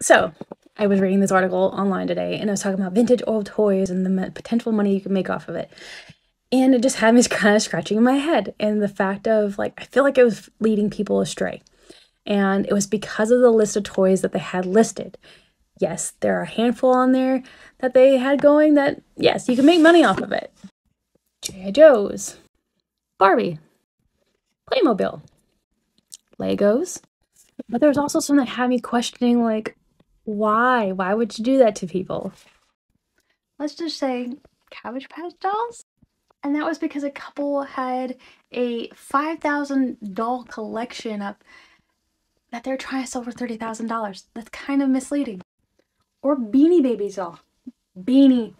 So, I was reading this article online today and I was talking about vintage old toys and the potential money you can make off of it. And it just had me kind of scratching my head. And the fact of like, I feel like it was leading people astray. And it was because of the list of toys that they had listed. Yes, there are a handful on there that they had going that, yes, you can make money off of it. G.I. Joe's, Barbie, Playmobil, Legos. But there's also some that had me questioning, like, why? Why would you do that to people? Let's just say Cabbage Patch dolls? And that was because a couple had a 5,000 doll collection up that they're trying to sell for $30,000. That's kind of misleading. Or Beanie Babies doll. Beanie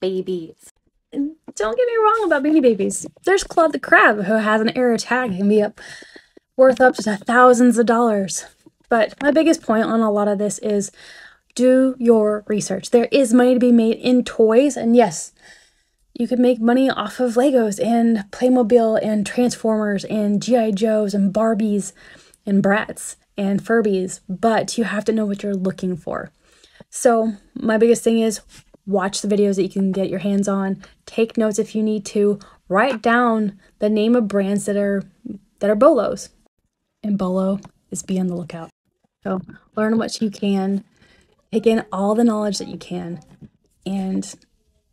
Babies. Don't get me wrong about Beanie Babies. There's Claude the Crab who has an air tag and can be up worth up to thousands of dollars. But my biggest point on a lot of this is do your research. There is money to be made in toys, and yes, you can make money off of Legos and Playmobil and Transformers and G.I. Joes and Barbies and Bratz and Furbies, but you have to know what you're looking for. So, my biggest thing is watch the videos that you can get your hands on, take notes if you need to, write down the name of brands that are that are bolos. And bolo is be on the lookout. So learn what you can, take in all the knowledge that you can, and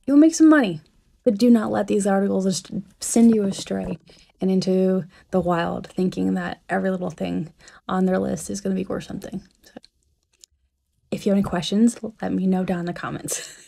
you'll make some money. But do not let these articles just send you astray and into the wild, thinking that every little thing on their list is going to be worth something. So if you have any questions, let me know down in the comments.